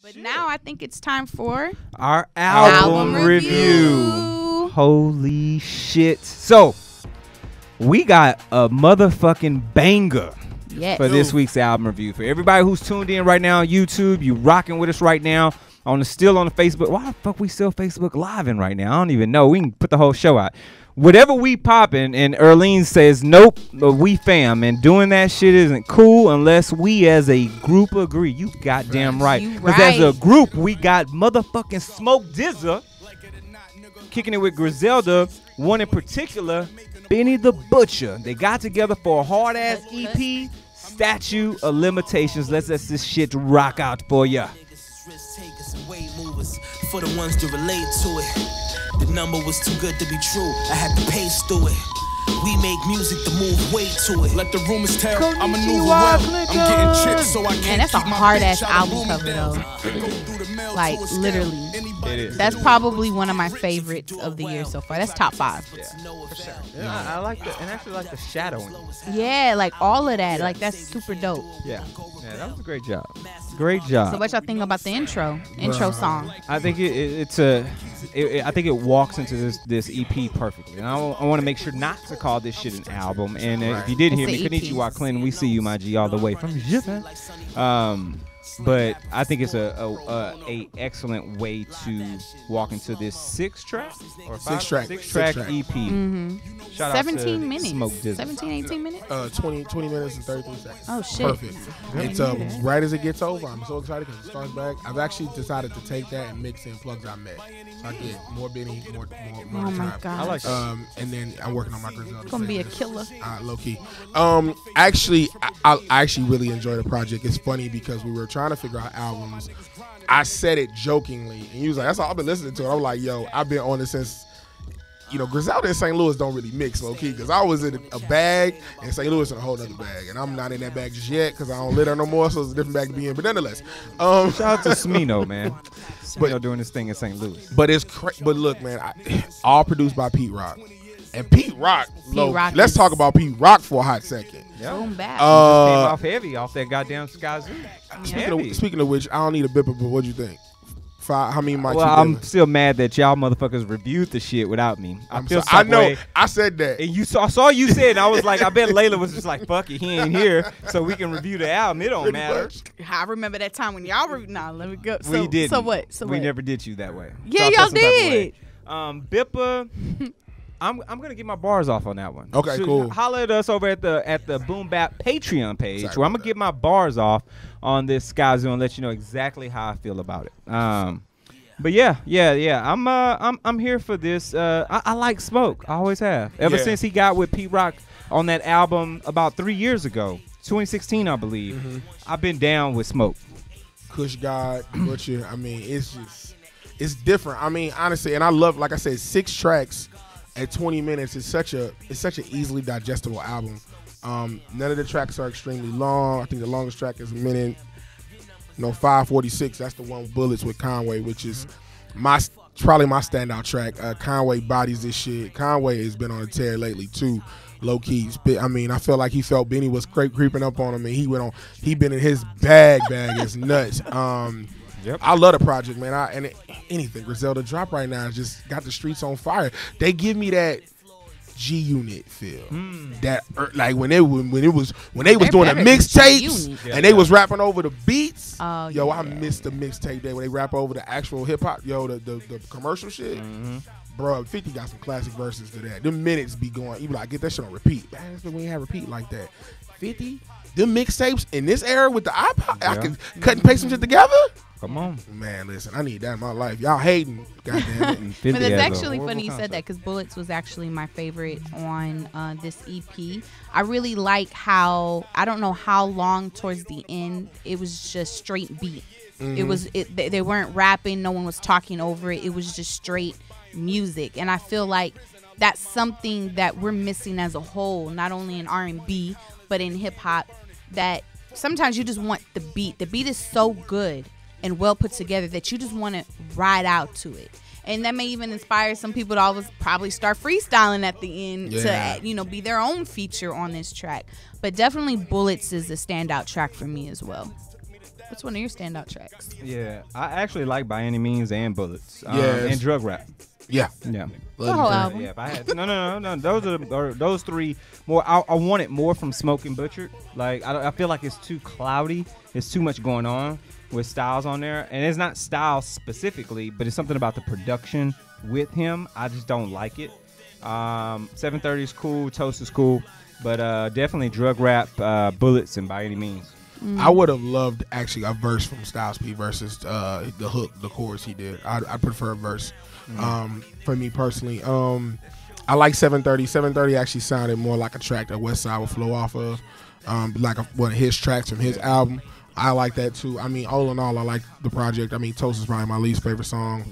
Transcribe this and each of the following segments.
But now I think it's time for Our album, Album review. review. Holy shit. So, we got a motherfucking banger yes. for this week's album review. For everybody who's tuned in right now on YouTube, you rocking with us right now on the still on the Facebook. Why the fuck we still Facebook live in right now? I don't even know. We can put the whole show out. Whatever we popping, and Erlene says nope, but we fam, and doing that shit isn't cool unless we as a group agree. You goddamn right. You Because as a group, we got motherfucking Smoke Dizza kicking it with Griselda. One in particular, Benny the Butcher. They got together for a hard ass EP, Statue of Limitations. Let's let this shit rock out for ya. Risk takers and weight movers for the ones to relate to it. The number was too good to be true. I had to pace through it. We make music to move weight to it. Let the rumors tell. I maneuver Konnichiwa, well. Clinton. I'm getting chips, so I can't Man, that's a keep my hard-ass album cover, though. Go through the mail Like, to a scale. literally. It is. That's probably one of my favorites of the year so far. That's top five. Yeah, for sure. I, like the and actually like the shadowing. Yeah, like all of that. Like that's super dope. Yeah, yeah, that was a great job. Great job. So what y'all think about the intro? Intro song. I think it, it, it's a. It, it- I think it walks into this this EP perfectly, and I, want to make sure not to call this shit an album. And uh, if you did hear me, a EP. Konnichiwa, Clinton, we see you, my G, all the way from Japan. Um, but I think it's a, a, a a excellent way to walk into this six track or five, track- six six track track. EP. Mm-hmm. Shout out to 17 minutes. Smoke Dizzle. 17, 18 minutes? Uh, 20, 20 minutes and 33 seconds. Oh, shit. Perfect. Didn't It's do um, right as it gets over. I'm so excited because it starts back. I've actually decided to take that and mix in plugs I met. So I get more Benny, more more, more Oh, my time. God. I like that. Um, and then I'm working on my Griselda. Gonna be a killer. Uh, low key. Um, actually, I, I I actually really enjoy the project. It's funny because we were trying to figure out albums. I said it jokingly, and he was like, "That's all I've been listening to." And I'm like, "Yo, I've been on it since." You know, Griselda and St. Louis don't really mix low key because I was in a bag and St. Louis in a whole other bag, and I'm not in that bag just yet because I don't live there no more, so it's a different bag to be in. But nonetheless, um, Shout out to Smino, man. Smino doing this thing in St. Louis. But it's cra- but look, man, I, all produced by Pete Rock, and Pete Rock. low- Rock let's is- talk about Pete Rock for a hot second. Yeah. Boom back. Came Uh, off heavy off that goddamn Skyzoo. speaking, Heavy. of, speaking of which, I don't need a bipper, but what do you think? Five, how many mics? Well, you I'm giving? still mad that y'all motherfuckers reviewed the shit without me. I I'm feel so- I know. way. I said that. And you saw, I saw you said, and I was like, I bet Layla was just like, fuck it, he ain't here, so we can review the album. It don't Pretty matter. much. I remember that time when y'all were. Nah, let me go. So, we did. So what? So we what? never did you that way. Yeah, So I feel y'all some type of way. did. Um, Bippa. I'm, I'm gonna get my bars off on that one. Okay, So cool. Holla at us over at the at the Boom Bap Patreon page, Sorry where I'm gonna get my bars off on this Skyzoo and let you know exactly how I feel about it. Um, but yeah, yeah, yeah. I'm uh I'm I'm here for this. Uh, I, I like Smoke. I always have. Ever Yeah. since he got with Pete Rock on that album about three years ago, 2016, I believe. Mm-hmm. I've been down with Smoke. Kush God, Butcher. I mean, it's just, it's different. I mean, honestly, and I love, like I said, six tracks at 20 minutes it's such a, it's such an easily digestible album. Um, none of the tracks are extremely long. I think the longest track is a minute, no, 546. That's the one with Bullets with Conway, which is my probably my standout track. Uh, Conway bodies this shit. Conway has been on a tear lately too. Low key, Spit- I mean, I felt like he felt Benny was cre- creeping up on him, and he went on. He been in his bag, bag is nuts. Um, Yep. I love the project, man. I and it, anything Griselda drop right now just got the streets on fire. They give me that G Unit feel. That er, like when it when, when it was when they was They're doing the mixtapes Yeah, and they yeah. was rapping over the beats. Oh, yo, I yeah. missed the mixtape day when they rap over the actual hip hop. Yo, the, the the commercial shit. Mm-hmm. Bro, 50 got some classic verses to that. The minutes be going, you be like, get that shit on repeat. Man, that's when we ain't have repeat like that. 50, them mixtapes in this era with the iPod, I Yeah. can cut and paste some shit together. Come on. Man, listen, I need that in my life. Y'all hating, goddamn it. But it's actually funny you said that because Bullets was actually my favorite on uh, this EP. I really like how I don't know how long towards the end it was just straight beat. It was it, they, they weren't rapping, no one was talking over it. It was just straight music, and I feel like that's something that we're missing as a whole, not only in R and B but in hip hop. That sometimes you just want the beat. The beat is so good and well put together that you just want to ride out to it. And that may even inspire some people to always probably start freestyling at the end Yeah. to you know be their own feature on this track. But definitely Bullets is a standout track for me as well. What's one of your standout tracks? Yeah, I actually like by any means and bullets. Um, Yes. and drug rap. Yeah. Yeah. The whole album. Yeah, if I had no, no, no, no. Those are the, or those three more. I, I wanted more from Smoking Butchered. Like I, I feel like it's too cloudy. It's too much going on with Styles on there, and it's not Styles specifically, but it's something about the production with him. I just don't like it. Um, 730 is cool. Toast is cool, but uh, definitely drug rap, uh, bullets, and by any means. I would have loved actually a verse from Styles P versus uh, the hook, the chorus he did. I, I prefer a verse um, for me personally. Um, I like 730. 730 actually sounded more like a track that West Side would flow off of, um, like a, one of his tracks from his album. I like that too. I mean, all in all, I like the project. I mean, Toast is probably my least favorite song.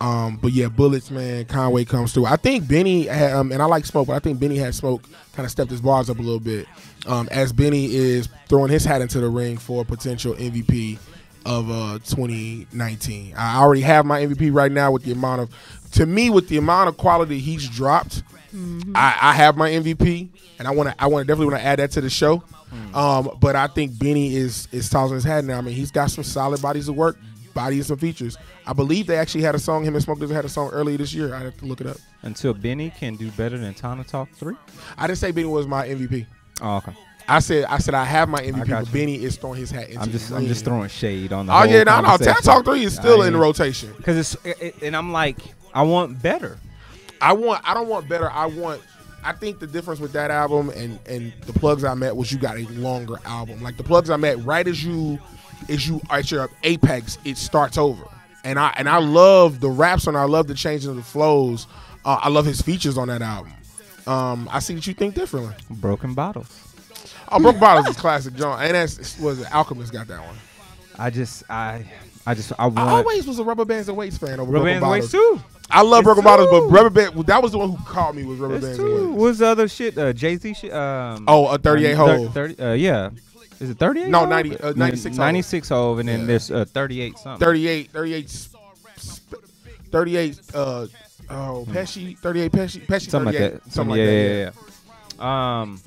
Um, but yeah, Bullets, man, Conway comes through. I think Benny, had, um, and I like Smoke, but I think Benny had Smoke kind of stepped his bars up a little bit. Um, as Benny is throwing his hat into the ring for potential MVP of uh, 2019. I already have my MVP right now with the amount of, to me, with the amount of quality he's dropped. I, I have my MVP, and I want to. I want to definitely want to add that to the show. Um, but I think Benny is is tossing his hat now. I mean, he's got some solid bodies of work, bodies and features. I believe they actually had a song. Him and Smoke Dizzy had a song earlier this year. I have to look it up. Until Benny can do better than Tana Talk three. I didn't say Benny was my MVP. Oh, okay. I said I said I have my MVP, but. Benny is throwing his hat into I'm just I'm just throwing shade on the. Oh yeah, no, no. Tap. Talk Three is still I in rotation. Cause it's it, it- and I'm like I want better. I want. I don't want better. I want. I think the difference with that album and and the plugs I met was you got a longer album. Like the plugs I met, right as you as you at your apex, it starts over. And I and I love the raps and I love the changing of the flows. Uh, I love his features on that album. Um, I see that you think differently. Broken bottles. Oh, broken Bottles is classic, John. And that's was it, Alchemist got that one. I just I I just I want I always was a Rubber Bands and Weights fan over Rubber Bands Bottles. Waist too. I love It's Broken Bottles, but. Rubber Band that was the one who caught me was Rubber It's two. What's the other shit? Uh, Jay Z shit. Um, Oh, a 38 uh, hole. Thirty. Uh, yeah. Is it 38? No, 90 uh, 96 hole. 96 hole, and then Yeah. there's uh, 38 something. 38, 38, sp- sp- 38, uh, oh, Pesci, 38 Pesci, Pesci, something like that. Something like yeah, that, yeah, yeah. Um,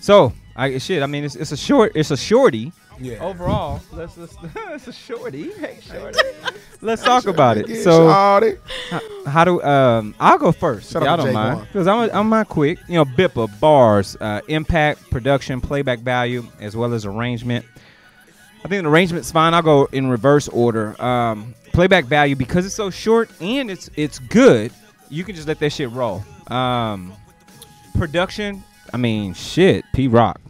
so I shit. I mean, it's, it's a short. It's a shorty. Yeah. Overall, let's let's it's a shorty. Hey, shorty. let's talk about it. So shawty. how do um I'll go first. Shout if out y'all to don't Jay mind because I'm I'm not quick. You know, BIPA bars, uh, impact, production, playback value, as well as arrangement. I think the arrangement's fine. I'll go in reverse order. Um, playback value because it's so short and it's it's good. You can just let that shit roll. Um, production. I mean, shit. P Rock.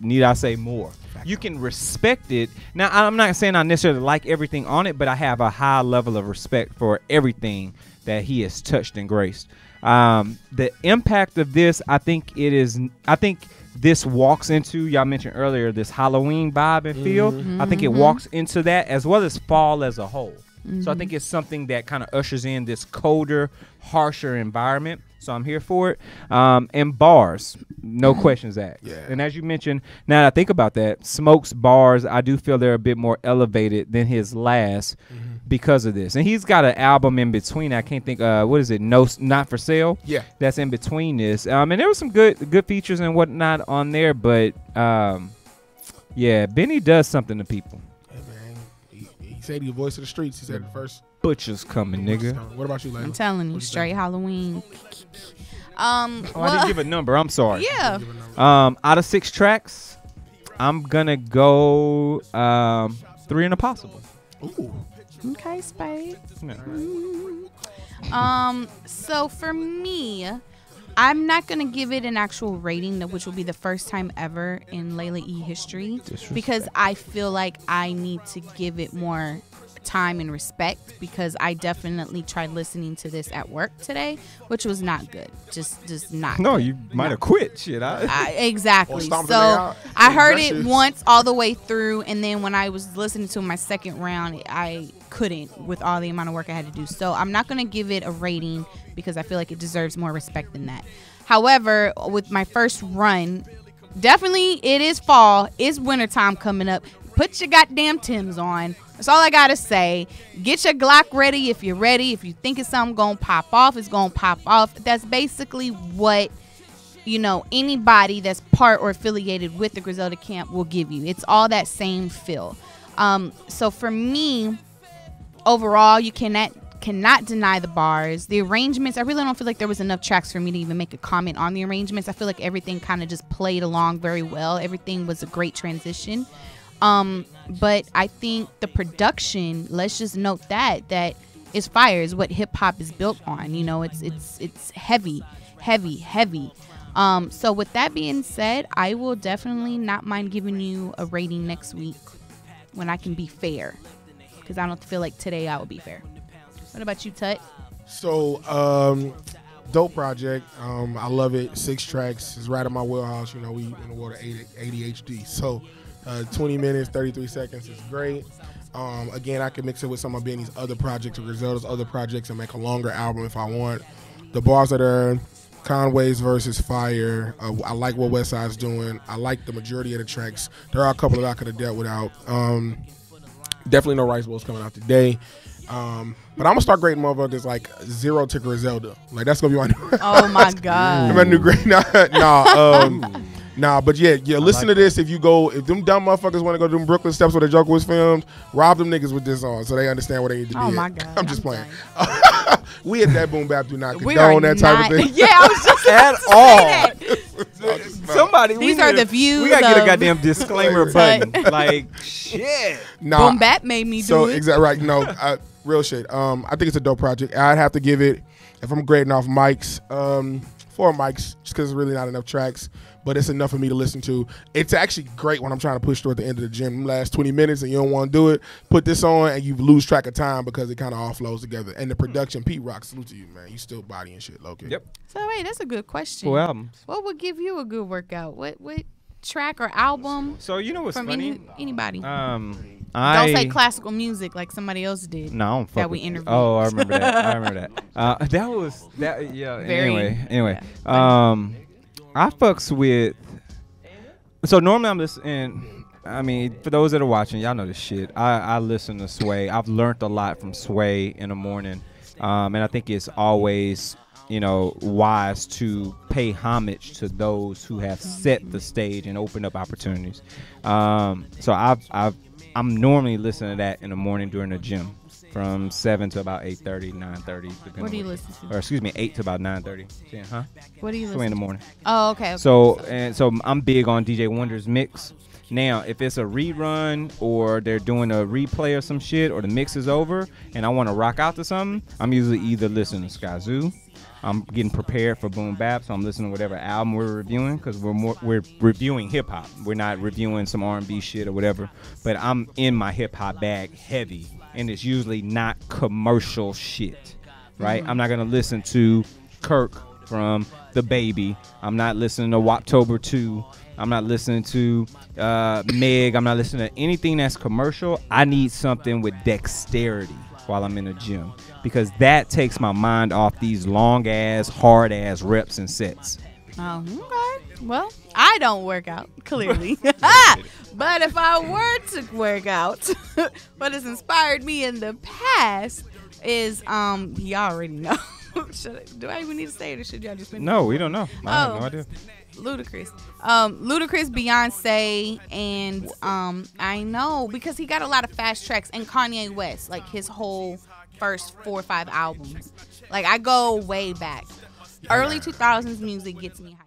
Need I say more? You can respect it. Now, I'm not saying I necessarily like everything on it, but I have a high level of respect for everything that he has touched and graced. Um, the impact of this, I think it is. I think this walks into y'all mentioned earlier this Halloween vibe and feel. I think it walks into that as well as fall as a whole. So I think it's something that kind of ushers in this colder, harsher environment. So I'm here for it. Um, and bars, no questions asked. Yeah. And as you mentioned, now that I think about that, Smoke's bars, I do feel they're a bit more elevated than his last because of this. And he's got an album in between. I can't think. Uh, what is it? No, not for sale. Yeah. That's in between this. Um, and there was some good good features and whatnot on there, but um, yeah, Benny does something to people. Hey, man. He, he said he the voice of the streets. He said it first. Butchers coming, nigga. What about you, Layla? I'm telling you, you straight think? Halloween. Um, Oh, I didn't give a number. I'm sorry. yeah. Give a number. Um, out of six tracks, I'm gonna go um three and a possible. Ooh. Okay, Spade. Yeah. Um, so for me, I'm not gonna give it an actual rating, which will be the first time ever in Layla E history, because I feel like I need to give it more time and respect because I definitely tried listening to this at work today, which was not good. Just, just not. No, good. you might have quit. Shit, I, I, exactly. Or So stomped the nigga out. I heard it once all the way through, and then when I was listening to my second round, I couldn't with all the amount of work I had to do. So I'm not gonna give it a rating because I feel like it deserves more respect than that. However, with my first run, definitely it is fall. It's wintertime coming up. Put your goddamn Tims on. That's all I gotta say. Get your Glock ready if you're ready. If you think it's something gonna pop off, it's gonna pop off. That's basically what you know anybody that's part or affiliated with the Griselda camp will give you. It's all that same feel. Um, so for me, overall, you cannot cannot deny the bars. The arrangements, I really don't feel like there was enough tracks for me to even make a comment on the arrangements. I feel like everything kind of just played along very well. Everything was a great transition. Um, but I think the production, let's just note that that is fire is what hip hop is built on. You know, it's it's it's heavy, heavy, heavy. Um, so with that being said, I will definitely not mind giving you a rating next week when I can be fair. Because I don't feel like today I will be fair. What about you, Tut? So, um, dope project. Um, I love it. Six tracks is right in my wheelhouse. You know, we in the world of ADHD. So, uh, 20 minutes, 33 seconds is great. Um, again, I can mix it with some of Benny's other projects or Griselda's other projects and make a longer album if I want. The bars that are Conway's versus Fire. Uh, I like what Westside's doing. I like the majority of the tracks. There are a couple that I could have dealt without. Um, definitely no Rice Bowls coming out today. Um, but I'm gonna start grading motherfuckers like zero to Griselda. Like that's gonna be my new. Oh my god. my new grade. Nah, nah, um, nah. But yeah, yeah. Listen like to this. If you go, if them dumb motherfuckers want to go to them Brooklyn steps where the Joker was filmed, rob them niggas with this on, so they understand what they need to Oh be. my at. god. I'm just I'm playing. we at that boom bap do not We are condone that type not- of thing. Yeah, I was just At all. say that. Somebody. we These are need a- the views We gotta get a goddamn disclaimer button. like shit. Nah, Boom Bap made me do it. So it. exactly right. No, I, real shit. Um, I think it's a dope project. I'd have to give it if I'm grading off mics, um, four mics, just because it's really not enough tracks. But it's enough for me to listen to. It's actually great when I'm trying to push through at the end of the gym. Last 20 minutes and you don't want to do it. Put this on and you lose track of time because it kind of all flows together. And the production, Pete Rock, salute to you, man. You still bodying shit, Loki. Yep. So wait, that's a good question. Cool albums. What would give you a good workout? What what track or album So you know what's from funny? any, anybody? Um, I Don't say classical music like somebody else did. No, I don't fuck that we with- interviewed. Oh, I remember that. I remember that. Uh, that was that. Yeah. Very- anyway, anyway. Um, I fucks with. So normally I'm listening. I mean, for those that are watching, y'all know this shit. I, I listen to Sway. I've learned a lot from Sway in the morning, um, and I think it's always, you know, wise to pay homage to those who have set the stage and opened up opportunities. Um, so I've, I've, I'm normally listening to that in the morning during the gym, from seven to about 8:30, 9:30. depending What do you listen to? Or excuse me, eight to about 9:30. Yeah, huh? What do you listen? Three in the to? morning. Oh, okay. okay. So and so I'm big on DJ Wonder's mix. Now, if it's a rerun or they're doing a replay or some shit or the mix is over and I want to rock out to something, I'm usually either listening to Skyzoo. I'm getting prepared for Boom Bap, so I'm listening to whatever album we're reviewing because we're more we're reviewing hip hop. We're not reviewing some R&B shit or whatever. But I'm in my hip hop bag heavy, and it's usually not commercial shit, right? I'm not gonna listen to Kirk from DaBaby. I'm not listening to Waptober 2. I'm not listening to uh, Meg. I'm not listening to anything that's commercial. I need something with dexterity while I'm in the gym because that takes my mind off these long ass, hard ass reps and sets. Oh, okay. Well, I don't work out, clearly. but if I were to work out, what has inspired me in the past is um y'all already know. should I, do I even need to say it or should y'all just finish? No, we don't know. I have Oh. no idea. Ludacris. Um, Ludacris, Beyonce, and um, I know because he got a lot of fast tracks, and Kanye West, like his whole first four or five albums. Like I go way back. Early 2000s music gets me hyped.